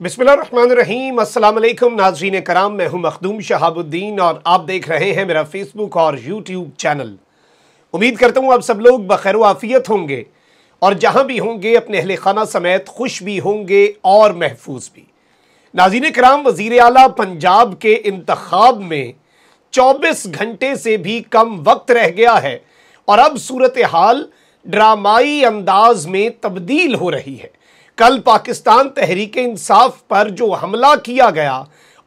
अस्सलाम वालेकुम नाजरीन कराम, मैं हूँ मखदूम शहाबुद्दीन और आप देख रहे हैं मेरा फेसबुक और यूट्यूब चैनल। उम्मीद करता हूँ आप सब लोग बखैर आफियत होंगे और जहाँ भी होंगे, अपने अहल खाना समेत खुश भी होंगे और महफूज भी। नाजीन कराम, वज़ीर अला पंजाब के इंतखाब में 24 घंटे से भी कम वक्त रह गया है और अब सूरत हाल ड्रामाई अंदाज में तब्दील हो रही है। कल पाकिस्तान तहरीक इंसाफ पर जो हमला किया गया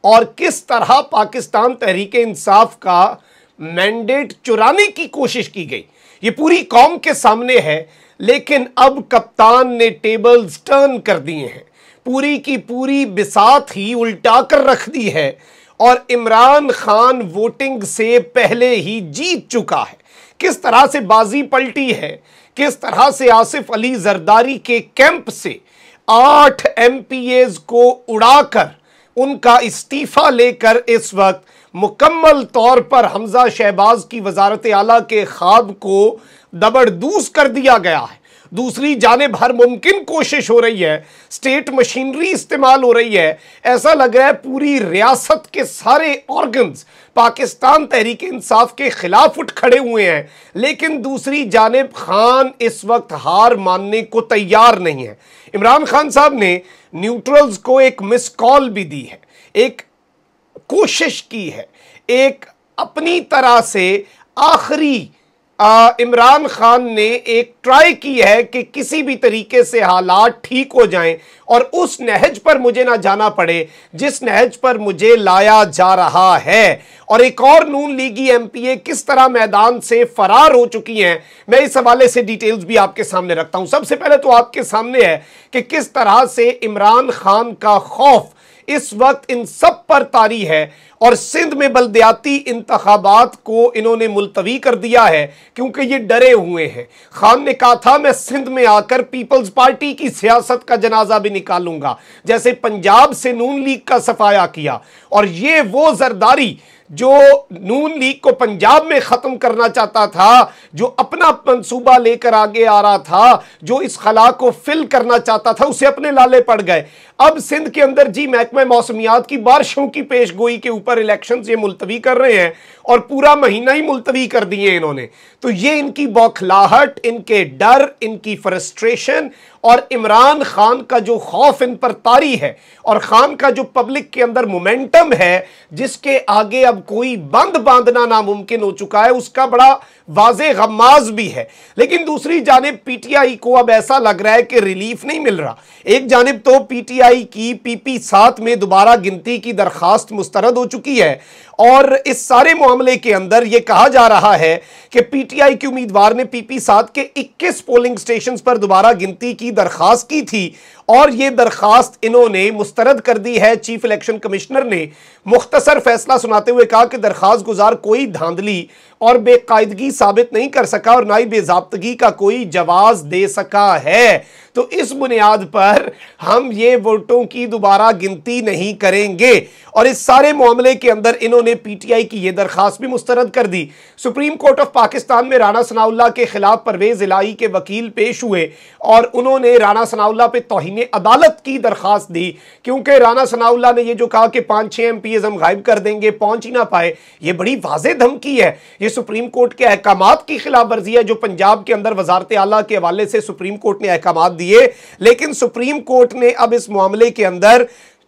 और किस तरह पाकिस्तान तहरीक इंसाफ का मैंडेट चुराने की कोशिश की गई, ये पूरी कौम के सामने है, लेकिन अब कप्तान ने टेबल्स टर्न कर दिए हैं। पूरी की पूरी बिसात ही उल्टा कर रख दी है और इमरान खान वोटिंग से पहले ही जीत चुका है। किस तरह से बाजी पलटी है किस तरह से आसिफ अली जरदारी के कैंप से आठ एम को उड़ाकर उनका इस्तीफा लेकर इस वक्त मुकम्मल तौर पर हमजा शहबाज की वजारत आला के ख्वाब को दबड़दूस कर दिया गया है। दूसरी जानब हर मुमकिन कोशिश हो रही है। स्टेट मशीनरी इस्तेमाल हो रही है। ऐसा लग रहा है पूरी रियासत के सारे ऑर्गन्स पाकिस्तान तहरीक इंसाफ के खिलाफ उठ खड़े हुए हैं। लेकिन दूसरी जानब खान इस वक्त हार मानने को तैयार नहीं है। इमरान खान साहब ने न्यूट्रल्स को एक मिस कॉल भी दी है। एक कोशिश की है। एक अपनी तरह से आखिरी इमरान खान ने एक ट्राई की है कि किसी भी तरीके से हालात ठीक हो जाएँ और उस नहज पर मुझे ना जाना पड़े, जिस नहज पर मुझे लाया जा रहा है। और एक और नून लीगी एमपीए किस तरह मैदान से फरार हो चुकी हैं, मैं इस हवाले से डिटेल्स भी आपके सामने रखता हूँ। सबसे पहले तो आपके सामने है कि किस तरह से इमरान खान का खौफ इस वक्त इन सब पर तारी है और सिंध में बलदियाती इंतबात को इन्होंने मुलतवी कर दिया है, क्योंकि ये डरे हुए हैं। खान ने कहा था, मैं सिंध में आकर पीपल्स पार्टी की सियासत का जनाजा भी निकालूँगा, जैसे पंजाब से नून लीग का सफाया किया। और ये वो जरदारी जो नून लीग को पंजाब में ख़त्म करना चाहता था, जो अपना मंसूबा लेकर आगे आ रहा था, जो इस खला को फिल करना चाहता था, उसे अपने लाले पड़ गए। अब सिंध के अंदर जी महकमा मौसमियात की बारिशों की पेश गोई के ऊपर इलेक्शन ये मुलतवी कर रहे हैं और पूरा महीना ही मुलतवी कर दिए इन्होंने। तो ये इनकी बौखलाहट, इनके डर, इनकी फ्रस्ट्रेशन और इमरान खान का जो खौफ इन पर तारी है और खान का जो पब्लिक के अंदर मोमेंटम है, जिसके आगे अब कोई बंद बांधना नामुमकिन हो चुका है, उसका बड़ा वाज गमाज भी है। लेकिन दूसरी जानब पीटीआई को अब ऐसा लग रहा है कि रिलीफ नहीं मिल रहा। एक जानब तो पीटीआई की पीपी सात में दोबारा गिनती की दरखास्त मुस्तरद हो चुकी है और इस सारे मामले के अंदर यह कहा जा रहा है कि पीटीआई के उम्मीदवार ने पीपी सात के 21 पोलिंग स्टेशन पर दोबारा गिनती की, दरखास्त की थी और ये दरखास्त इन्होंने मुस्तरद कर दी है। चीफ इलेक्शन कमिश्नर ने मुख्तसर फैसला सुनाते हुए कहा कि दरखास्त गुजार कोई धांधली और बेकायदगी साबित नहीं कर सका और ना ही बेजाबतगी का कोई जवाब दे सका है। तो इस बुनियाद पर हम ये वोटों की दोबारा गिनती नहीं करेंगे। और इस सारे मामले के अंदर इन्होंने पीटीआई की यह दरखास्त भी मुस्तरद कर दी। सुप्रीम कोर्ट ऑफ़ पाकिस्तान में राना सनाउल्ला के खिलाफ परवेज इलाही के वकील पेश हुए और उन्होंने राना सनाउल्ला पे तोहिन अदालत की दरखास्त दी, क्योंकि राना सनाउल्ला ने यह जो कहा कि पाँच छह एम पी हम गायब कर देंगे, पहुँच ही ना पाए, ये बड़ी वाज धमकी है। ये सुप्रीम कोर्ट के अहकाम की खिलाफ वर्जी है, जो पंजाब के अंदर वजारत आला के हवाले से सुप्रीम कोर्ट ने अहकाम दिए। लेकिन सुप्रीम कोर्ट ने अब इस मामले के अंदर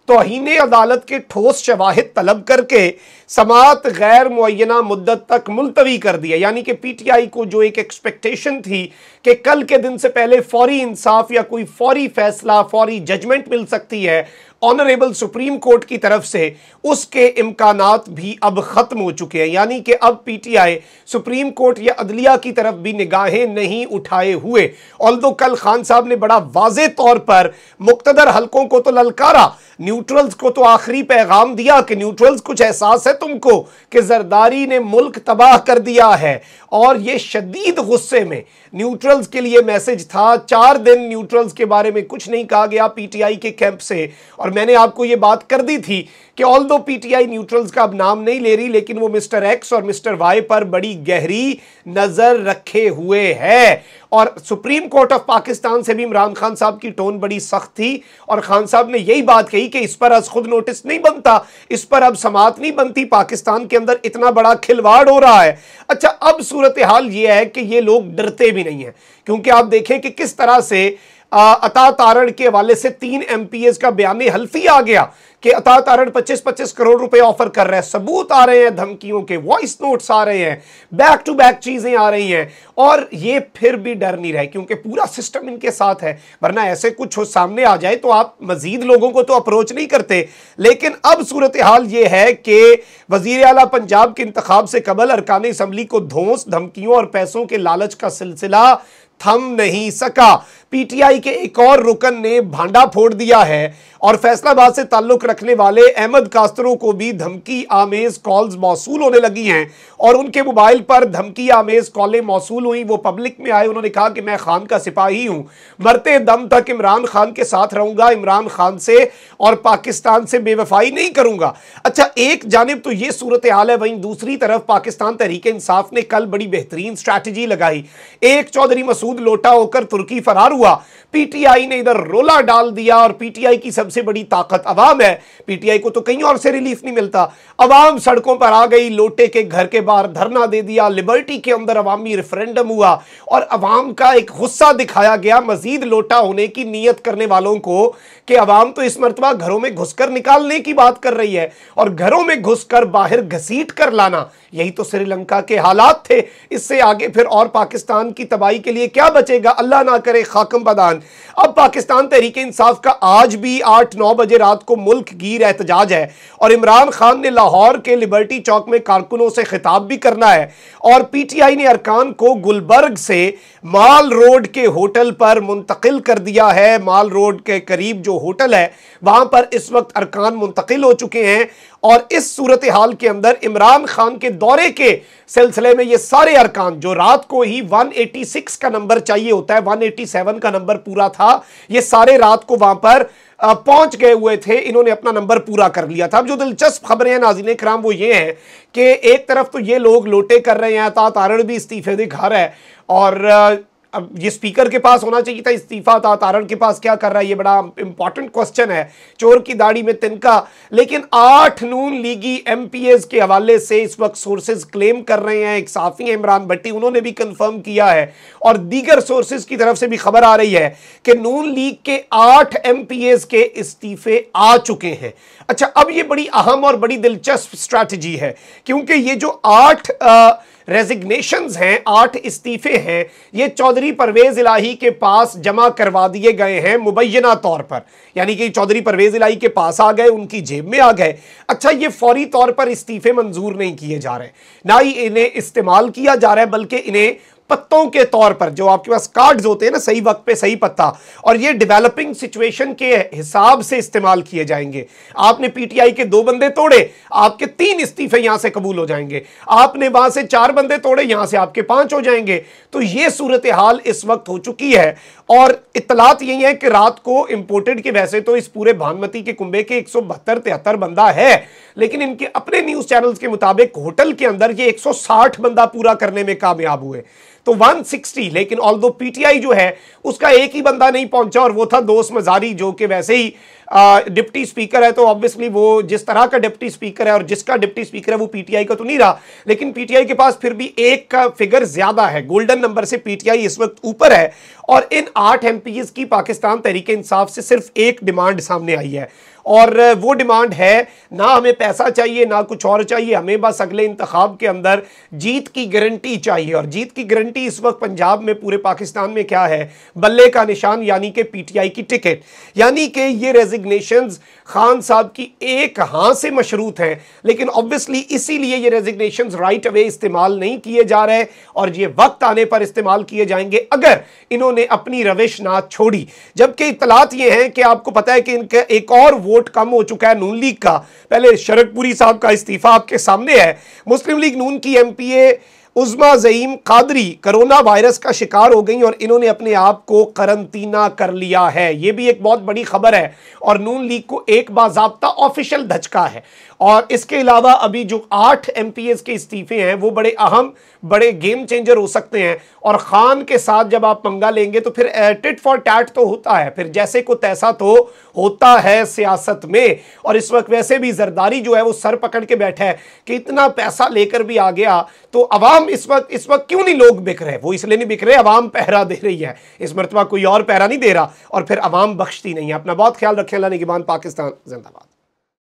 तोहन अदालत के ठोस शवाहिद तलब करके समात गैर मुना मुद्दत तक मुलतवी कर दिया। यानी कि पी टी आई को जो एक एक्सपेक्टेशन थी कि कल के दिन से पहले फौरी इंसाफ या कोई फौरी फैसला, फौरी जजमेंट मिल सकती है ऑनरेबल सुप्रीम कोर्ट की तरफ़ से उसके इम्कान भी अब ख़त्म हो चुके हैं। यानी कि अब पीटीआई, सुप्रीम कोर्ट या अदलिया की तरफ़ भी निगाहें नहीं उठाए हुए। ऑल कल खान साहब ने बड़ा वाज तौर पर मुख्तर हलकों को तो ललकारा न्यूट्रल्स को तो आखिरी पैगाम दिया कि न्यूट्रल्स कुछ एहसास है तुमको कि जरदारी ने मुल्क तबाह कर दिया है। और ये शदीद गुस्से में न्यूट्रल्स के लिए मैसेज था। चार दिन न्यूट्रल्स के बारे में कुछ नहीं कहा गया पीटीआई के कैंप से। और मैंने आपको ये बात कर दी थी कि ऑल दो पीटीआई न्यूट्रल्स का अब नाम नहीं ले रही, लेकिन वो मिस्टर एक्स और मिस्टर वाई पर बड़ी गहरी नज़र रखे हुए है। और सुप्रीम कोर्ट ऑफ़ पाकिस्तान से भी इमरान खान साहब की टोन बड़ी सख्त थी और खान साहब ने यही बात कही कि इस पर आज खुद नोटिस नहीं बनता, इस पर अब समात नहीं बनती, पाकिस्तान के अंदर इतना बड़ा खिलवाड़ हो रहा है। अच्छा अब सूरत हाल यह है कि ये लोग डरते भी नहीं है, क्योंकि आप देखें कि किस तरह से अता तारण के हवाले से तीन एमपीएस का बयान हल्फी आ गया कि अता तारण 25-25 करोड़ रुपए ऑफ़र कर रहे हैं। सबूत आ रहे हैं, धमकियों के वॉइस नोट्स आ रहे हैं बैक टू बैक चीज़ें आ रही हैं और ये फिर भी डर नहीं रहे, क्योंकि पूरा सिस्टम इनके साथ है, वरना ऐसे कुछ सामने आ जाए तो आप मजीद लोगों को तो अप्रोच नहीं करते। लेकिन अब सूरत हाल ये है कि वज़ीर अला पंजाब के इंतखाब से कबल अरकान असम्बली को धोस, धमकियों और पैसों के लालच का सिलसिला थम नहीं सका। पीटीआई के एक और रुकन ने भांडा फोड़ दिया है और फैसलाबाद से ताल्लुक रखने वाले अहमद कास्तरों को भी धमकी आमेज कॉल्स मौसू होने लगी हैं और उनके मोबाइल पर धमकी आमेज कॉलें मौसू हुई। वो पब्लिक में आए, उन्होंने कहा कि मैं खान का सिपाही हूँ। मरते दम तक इमरान खान के साथ रहूँगा, इमरान खान से और पाकिस्तान से बेवफाई नहीं करूँगा। अच्छा एक जानब तो ये सूरत हाल है, वहीं दूसरी तरफ़ पाकिस्तान तहरीक इंसाफ ने कल बड़ी बेहतरीन स्ट्रैटेजी लगाई। एक चौधरी मसूद लोटा होकर तुर्की फरार हुआ पीटीआई ने इधर रोला डाल दिया और पीटीआई की सबसे बड़ी ताकत अवाम है। पीटीआई को तो कहीं और से रिलीफ नहीं मिलता। अवाम सड़कों पर आ गई, लोटे के घर के बाहर धरना दे दिया लिबर्टी के अंदर अवामी रेफरेंडम हुआ और अवाम का एक गुस्सा दिखाया गया मजीद लोटा होने की नीयत करने वालों को कि अवाम तो इस मरतबा घरों में घुसकर निकालने की बात कर रही है और घरों में घुसकर बाहर घसीट कर लाना। यही तो श्रीलंका के हालात थे। इससे आगे फिर और पाकिस्तान की तबाही के लिए क्या बचेगा? अल्लाह ना करे खाकम बदान। अब पाकिस्तान तहरीक इंसाफ का आज भी आठ नौ बजे रात को मुल्क गिर एहतजाज है और इमरान खान ने लाहौर के लिबर्टी चौक में कारकुनों से खिताब भी करना है और पीटीआई ने अरकान को गुलबर्ग से माल रोड के होटल पर मुंतकिल कर दिया है। माल रोड के करीब जो होटल है, वहाँ पर इस वक्त अरकान मुंतकिल हो चुके हैं और इस सूरत हाल के अंदर इमरान खान के दौरे के सिलसिले में ये सारे अरकान, जो रात को ही 186 का नंबर चाहिए होता है 187 का नंबर पूरा था, ये सारे रात को वहाँ पर पहुँच गए हुए थे। इन्होंने अपना नंबर पूरा कर लिया था। अब जो दिलचस्प खबरें हैं नाजीन कराम वो ये हैं कि एक तरफ़ तो ये लोग लोटे कर रहे हैं तारण भी इस्तीफे दिखा रहा है, और अब ये स्पीकर के पास होना चाहिए था इस्तीफा था तारण के पास क्या कर रहा है ये बड़ा इंपॉर्टेंट क्वेश्चन है चोर की दाढ़ी में तिनका। लेकिन आठ नून लीगी एमपीएस के हवाले से इस वक्त सोर्सेज क्लेम कर रहे हैं एक साफी इमरान भट्टी उन्होंने भी कंफर्म किया है। और दीगर सोर्सेज की तरफ़ से भी खबर आ रही है कि नून लीग के आठ एमपीएस के इस्तीफे आ चुके हैं। अच्छा अब ये बड़ी अहम और बड़ी दिलचस्प स्ट्रैटेजी है क्योंकि ये जो आठ आ, रेजिग्नेशन हैं, आठ इस्तीफे हैं, ये चौधरी परवेज इलाही के पास जमा करवा दिए गए हैं मुबैना तौर पर। यानी कि चौधरी परवेज इलाही के पास आ गए, उनकी जेब में आ गए। अच्छा ये फौरी तौर पर इस्तीफे मंजूर नहीं किए जा रहे। ना ही इन्हें इस्तेमाल किया जा रहा है, बल्कि इन्हें पत्तों के तौर पर, जो आपके पास कार्ड्स होते हैं ना, सही वक्त पे सही पत्ता, और ये डेवलपिंग सिचुएशन के हिसाब से इस्तेमाल किए जाएँगे। आपने पीटीआई के दो बंदे तोड़े, आपके तीन इस्तीफे यहाँ से कबूल हो जाएँगे। आपने वहाँ से चार बंदे तोड़े, यहाँ से आपके पाँच हो जाएँगे। तो ये सूरत हाल इस वक्त हो चुकी है, और इतलात यही है कि रात को इंपोर्टेड के, वैसे तो इस पूरे भानुमती के कुंबे के एक सौ बहत्तर बंदा है, लेकिन इनके अपने न्यूज़ चैनल्स के मुताबिक होटल के अंदर ये 160 बंदा पूरा करने में कामयाब हुए। तो 160 लेकिन ऑल दो पीटीआई जो है, उसका एक ही बंदा नहीं पहुँचा और वो था दोस्त मजारी, जो कि वैसे ही डिप्टी स्पीकर है तो ऑब्वियसली वो जिस तरह का डिप्टी स्पीकर है और जिसका डिप्टी स्पीकर है, वो पीटीआई का तो नहीं रहा। लेकिन पीटीआई के पास फिर भी एक का फिगर ज़्यादा है। गोल्डन नंबर से पीटीआई इस वक्त ऊपर है और इन आठ एमपीज की पाकिस्तान तरीके इंसाफ से सिर्फ़ एक डिमांड सामने आई है। और वो डिमांड है, ना हमें पैसा चाहिए, ना कुछ और चाहिए, हमें बस अगले इंतखाब के अंदर जीत की गारंटी चाहिए। और जीत की गारंटी इस वक्त पंजाब में, पूरे पाकिस्तान में क्या है? बल्ले का निशान, यानी कि पीटीआई की टिकट। यानी कि ये रेजिग्नेशन खान साहब की एक हाथ से मशरूत है। लेकिन ऑब्वियसली इसीलिए ये रेजिग्नेशन राइट अवे इस्तेमाल नहीं किए जा रहे और ये वक्त आने पर इस्तेमाल किए जाएँगे अगर इन्होंने अपनी रविश ना छोड़ी। जबकि इतलात ये हैं कि आपको पता है कि इनका एक और वोट कम हो चुका है, नून लीग का। पहले शरदपुरी साहब का इस्तीफा आपके सामने है। मुस्लिम लीग नून की MPA Uzma Zaeem Qadri corona virus का शिकार हो गई और इन्होंने अपने आप को करंतना कर लिया है। ये भी एक बहुत बड़ी खबर है और नून लीग को एक बाबा ऑफिशियल धचका है। और इसके अलावा अभी जो आठ एम के इस्तीफे हैं, वो बड़े अहम, बड़े गेम चेंजर हो सकते हैं। और खान के साथ जब आप पंगा लेंगे तो फिर टिट फॉर टैट तो होता है। फिर जैसे को तैसा तो होता है सियासत में। और इस वक्त वैसे भी जरदारी जो है, वो सर पकड़ के बैठा है कि इतना पैसा लेकर भी आ गया तो अवाम इस वक्त इस वक्त क्यों नहीं लोग बिक रहे? वो इसलिए नहीं बिक रहे अवाम पहरा दे रही है। इस मरतबा कोई और पहरा नहीं दे रहा, और फिर अवाम बख्शती नहीं है। अपना बहुत ख्याल रखें। अल्लाह निगमान पाकिस्तान, जिंदाबाद।